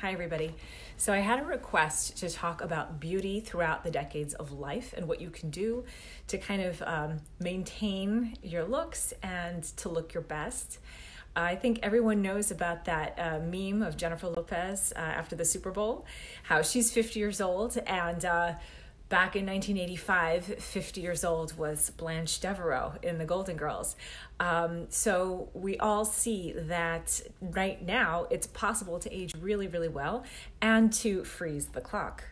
Hi, everybody. So, I had a request to talk about beauty throughout the decades of life and what you can do to kind of um, maintain your looks and to look your best. I think everyone knows about that uh, meme of Jennifer Lopez uh, after the Super Bowl, how she's 50 years old and uh, back in 1985, 50 years old was Blanche Devereaux in The Golden Girls. Um, so we all see that right now it's possible to age really, really well and to freeze the clock.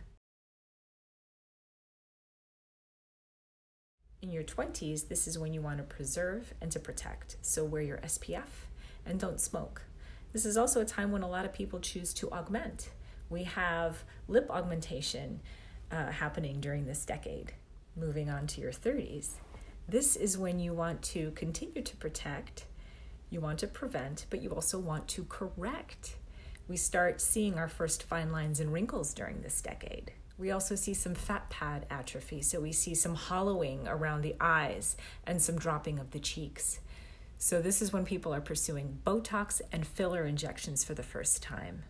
In your 20s, this is when you want to preserve and to protect. So wear your SPF and don't smoke. This is also a time when a lot of people choose to augment. We have lip augmentation uh, happening during this decade. Moving on to your 30s, this is when you want to continue to protect, you want to prevent, but you also want to correct. We start seeing our first fine lines and wrinkles during this decade. We also see some fat pad atrophy, so we see some hollowing around the eyes and some dropping of the cheeks. So, this is when people are pursuing Botox and filler injections for the first time.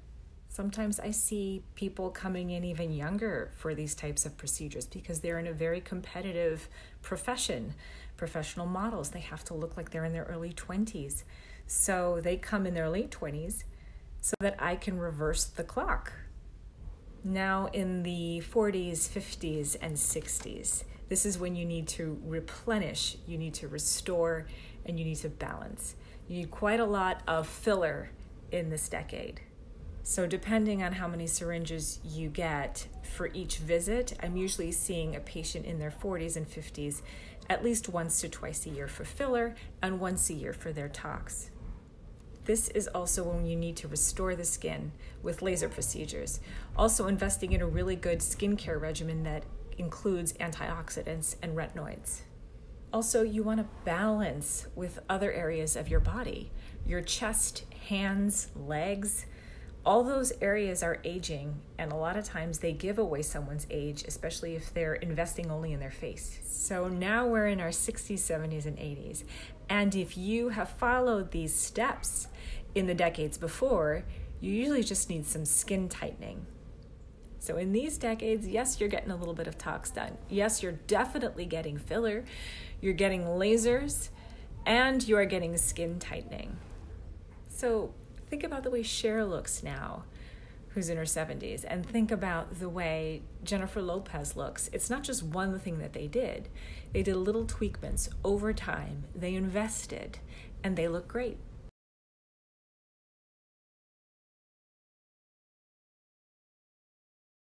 Sometimes I see people coming in even younger for these types of procedures because they're in a very competitive profession. Professional models, they have to look like they're in their early 20s. So they come in their late 20s so that I can reverse the clock. Now, in the 40s, 50s, and 60s, this is when you need to replenish, you need to restore, and you need to balance. You need quite a lot of filler in this decade. So, depending on how many syringes you get for each visit, I'm usually seeing a patient in their 40s and 50s at least once to twice a year for filler and once a year for their tox. This is also when you need to restore the skin with laser procedures. Also, investing in a really good skincare regimen that includes antioxidants and retinoids. Also, you want to balance with other areas of your body your chest, hands, legs all those areas are aging, and a lot of times they give away someone's age, especially if they're investing only in their face. So now we're in our 60s, 70s, and 80s. And if you have followed these steps in the decades before, you usually just need some skin tightening. So, in these decades, yes, you're getting a little bit of tox done. Yes, you're definitely getting filler, you're getting lasers, and you are getting skin tightening. So, think about the way Cher looks now, who's in her 70s, and think about the way Jennifer Lopez looks. It's not just one thing that they did, they did little tweakments over time, they invested, and they look great.